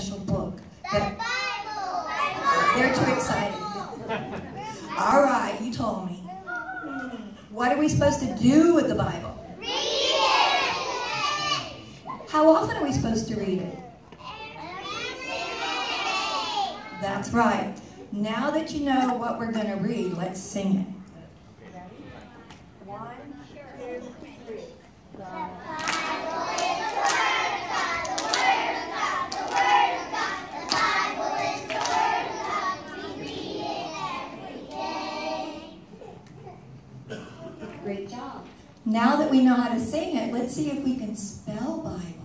special book. That, they're too excited. All right, you told me. What are we supposed to do with the Bible? Read it! How often are we supposed to read it? That's right. Now that you know what we're going to read, let's sing it. One, Great job. Now that we know how to sing it, let's see if we can spell Bible.